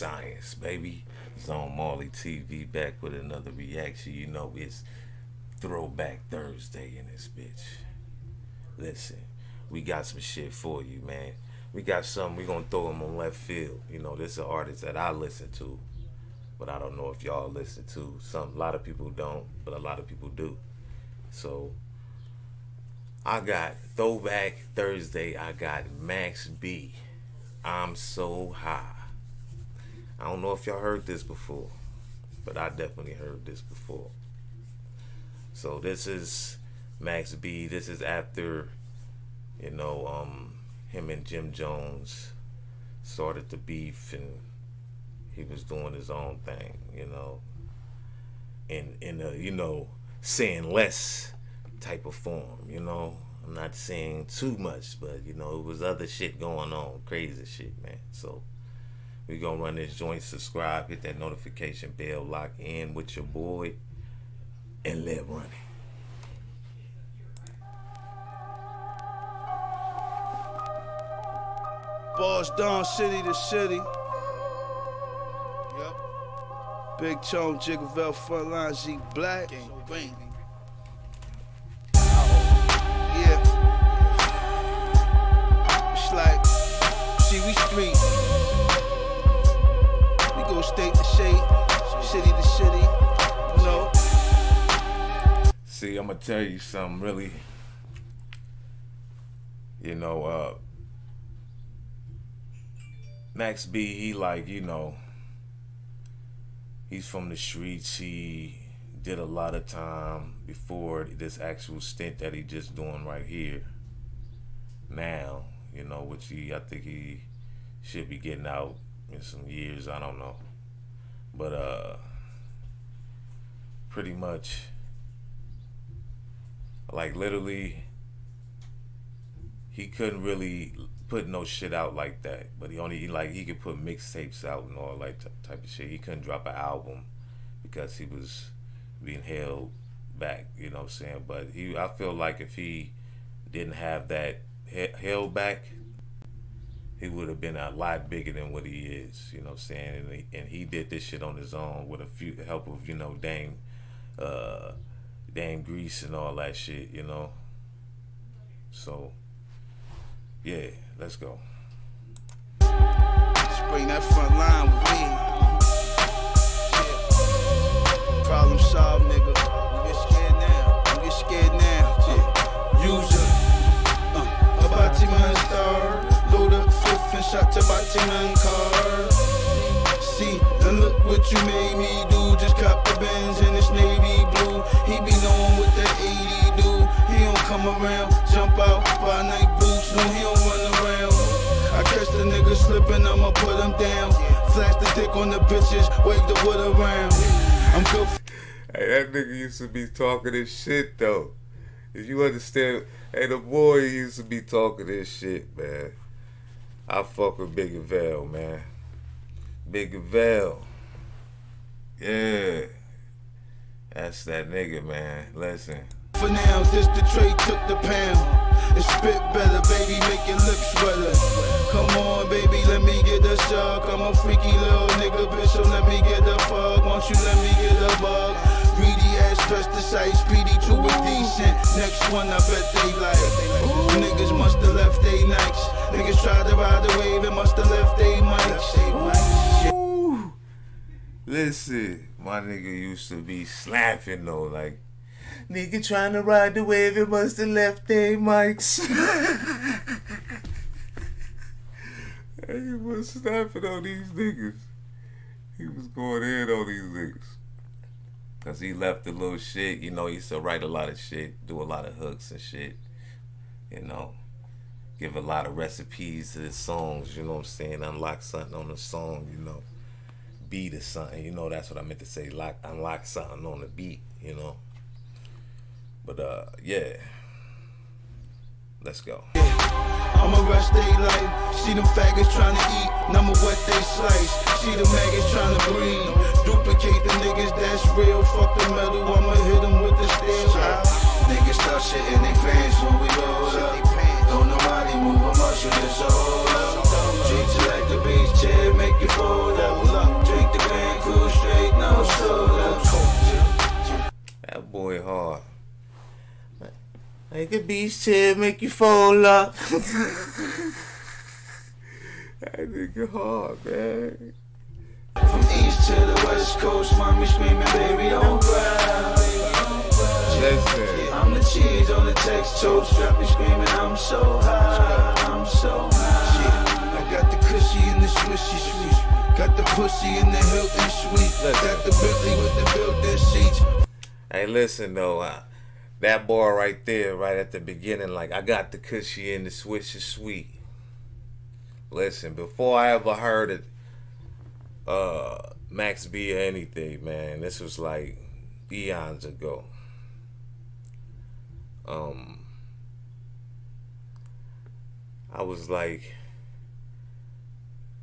Science, baby? Zone Marley TV back with another reaction. You know it's Throwback Thursday in this bitch. Listen, we got some shit for you, man. We got something we gonna throw them on left field. You know, this is an artist that I listen to, but I don't know if y'all listen to. Some a lot of people don't, but a lot of people do. So I got Throwback Thursday. I got Max B. I'm so high. I don't know if y'all heard this before, but I definitely heard this before. So this is Max B. This is after, you know, um, him and Jim Jones started the beef and he was doing his own thing, you know, in in a you know saying less type of form, you know. I'm not saying too much, but you know, it was other shit going on, crazy shit, man. So we gonna run this joint, subscribe, hit that notification bell, lock in with your boy, and let run it. Boss down city to city. Yep. Big Tone, Jiggleville, Frontline, Z Black. Gang, bang. Yeah. It's like, see, we street. State to city to city. You know? See, I'm gonna tell you something really. You know, uh, Max B, he like, you know, he's from the streets. He did a lot of time before this actual stint that he just doing right here. Now, you know, which he, I think he should be getting out in some years. I don't know, but uh, pretty much, like literally, he couldn't really put no shit out like that. But he only like he could put mixtapes out and all like type of shit. He couldn't drop an album because he was being held back. You know what I'm saying? But he, I feel like if he didn't have that held back, he would have been a lot bigger than what he is. You know what I'm saying? And he, and he did this shit on his own with a few help of you know Dame, uh, Dame Grease and all that shit. You know. So yeah, let's go. Spring that front line with me. Yeah. Problem solved, nigga. And shot to Batman car. See, and look what you made me do. Just cop the Benz in this navy blue. He be knowing what that 80 do. He don't come around, jump out by night boots. No, he don't run around. I catch the nigga slipping, I'ma put them down. Flash the dick on the bitches, wave the wood around. I'm good. Hey, that nigga used to be talking this shit though. If you understand, hey, the boy used to be talking this shit, man. I fuck with Big Vel, man. Big Vel. Yeah. That's that nigga, man. Listen. For now, this the tray took the pound. And spit better, baby, make your lips wetter. Come on, baby, let me get a shock. I'm a freaky little nigga, bitch, so let me get a fuck. Won't you let me get a bug? Greedy ass pesticide, speedy to a decent. Next one, I bet they like. Ooh. Niggas must have left they nights. Niggas tried to ride the wave and must have left they mics. Listen, my nigga used to be slapping though, like Nigga trying to ride the wave, it must have left their mics. he was snapping on these niggas. He was going in on these niggas. Cause he left a little shit, you know, he used to write a lot of shit, do a lot of hooks and shit. You know. Give a lot of recipes to his songs, you know what I'm saying? Unlock something on the song, you know. Beat or something, you know, that's what I meant to say. Lock unlock something on the beat, you know. But uh, yeah. Let's go. I'ma rush they life. See them faggots trying to eat, number what they slice. See the maggots trying to breed. Duplicate the niggas, that's real. Fuck the metal, I'ma hit them with the steel. Niggas start shit in their pants when we roll up. Don't nobody move a muscle, it's all up. Treat you like the beach chair, make you fold up. Drink the Grand Cru straight, No. Make a beach chair, make you fall up. that nigga hard, man. From east to the west coast, mommy screaming, baby, don't cry. Listen. I'm the cheese on the Texas toast, strap me screaming, I'm so high, I'm so high. I got the cushy and the Swisher Sweet. Got the pussy and the Hilton suite. Got the Bentley with the built-in seats. Hey, listen though, uh, that bar right there, right at the beginning, like I got the cushy and the swish is sweet. Listen, before I ever heard it, uh, Max B or anything, man, this was like eons ago. Um, I was like,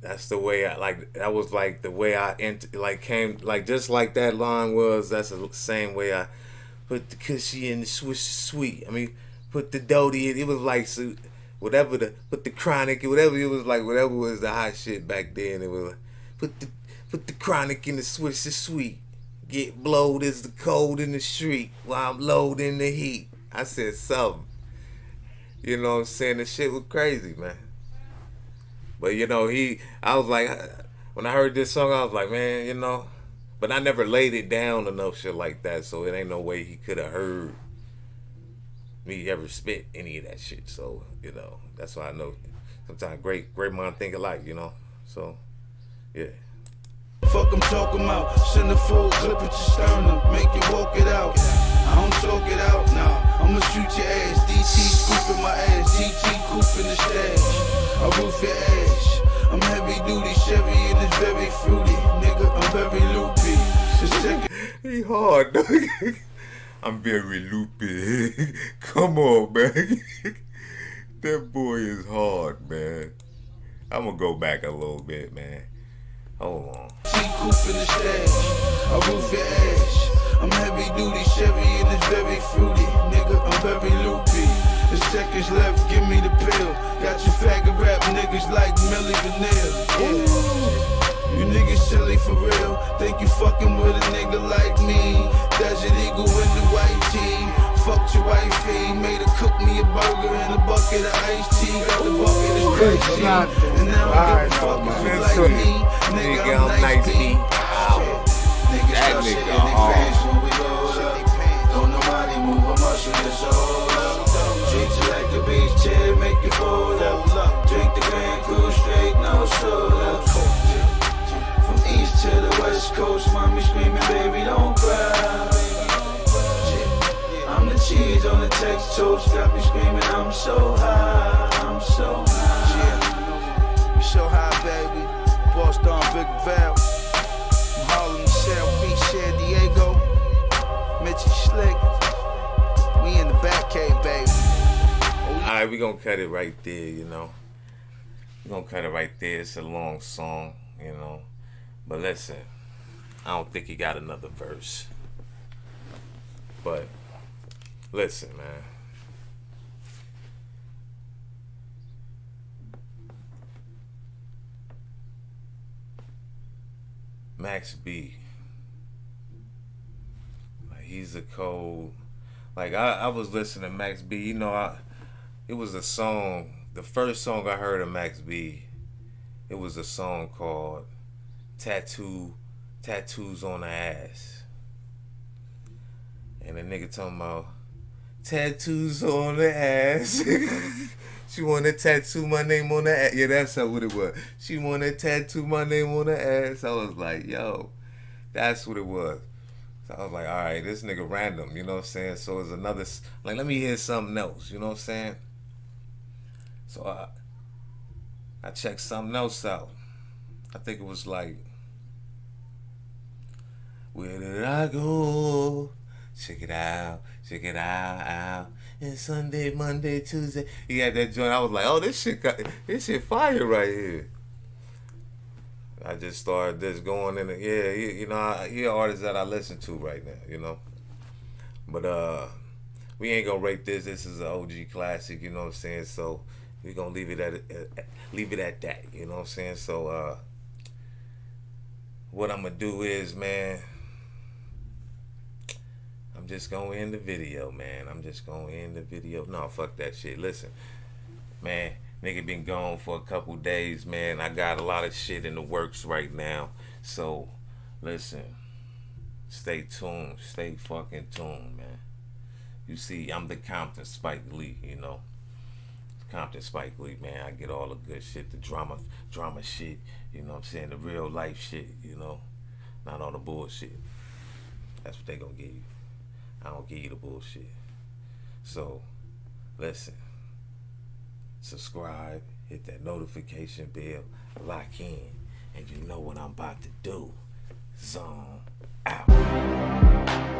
that's the way I like. That was like the way I ent- like came like just like that line was. That's the same way I put the cushy in the swish sweet. I mean, put the doty in. It was like so, whatever the put the chronic whatever it was like whatever was the hot shit back then. It was like, put the put the chronic in the swish sweet. Get blowed as the cold in the street while I'm low in the heat. I said something. You know what I'm saying? The shit was crazy, man. But you know, he I was like when I heard this song, I was like, man, you know. But I never laid it down enough shit like that, so it ain't no way he could have heard me ever spit any of that shit. So, you know, that's why I know sometimes great great mind think alike, you know. So yeah. Fuck I'm talking about. Send a full clip at your sternum. Make you walk it out. I don't talk it out, nah. I'ma shoot your ass. DT scooping my ass. GT cooping the stash. I roof your ass. I'm heavy duty Chevy and it's very fruity. Nigga, I'm very loopy. He hard, dog. I'm very loopy. Come on, man. that boy is hard, man. I'm gonna go back a little bit, man. Hold on. T cooping the stash. I roof your ass. I'm heavy duty Chevy and it's very fruity. Nigga, I'm very loopy. The seconds left, give me the pill. Got you faggot rap niggas like Milli Vanilli. Yeah. You niggas silly for real. Think you fucking with a nigga like me. Desert Eagle in the white tee. Fucked your wifey. Made her cook me a burger and a bucket of iced tea. Got the bucket of tea. And now I don't give a fuck if you like me. Nigga, I'm I'm nice nice. Niggas That start nigga shitting their pants when we load up. Don't nobody move a muscle, just a hold up. Treat you like a beach chair, make you fold up. Drink the Grand Cru straight, no soda. From east to the west coast, mommy screaming, baby, don't cry. I'm the cheese on the Texas toast, got me screaming, I'm so high, I'm so high. We so high, baby. Boston, Big Val. Slick. We in the back cave, baby. All right, we gonna cut it right there, you know. we gonna cut it right there. It's a long song, you know. But listen, I don't think he got another verse. But listen, man. Max B. He's a cold. Like I, I was listening to Max B. You know, I it was a song. The first song I heard of Max B. It was a song called "Tattoo Tattoos on the Ass," and the nigga talking about tattoos on the ass. she wanna tattoo my name on the ass. Yeah, that's how what it was. She wanna tattoo my name on the ass. I was like, yo, that's what it was. So I was like, all right, this nigga random, you know what I'm saying? So it's another, like, let me hear something else, you know what I'm saying? So I, I checked something else out. I think it was like, where did I go? Check it out, check it out, out. And Sunday, Monday, Tuesday. He had that joint. I was like, oh, this shit got this shit fire right here. I just started just going in. The, yeah, he, you know, I, he artists that I listen to right now. You know, but uh, we ain't gonna rate this. This is an OG classic. You know what I'm saying? So we gonna leave it at uh, leave it at that. You know what I'm saying? So uh, what I'm gonna do is, man. I'm just gonna end the video, man. I'm just gonna end the video. No, fuck that shit. Listen, man, nigga been gone for a couple days, man. I got a lot of shit in the works right now. So, listen, stay tuned. Stay fucking tuned, man. You see, I'm the Compton Spike Lee, you know. Compton Spike Lee, man. I get all the good shit, the drama, drama shit, you know what I'm saying? The real life shit, you know. Not all the bullshit. That's what they gonna give you. I don't give you the bullshit. So, listen subscribe, hit that notification bell, lock in, and you know what I'm about to do. Zone out.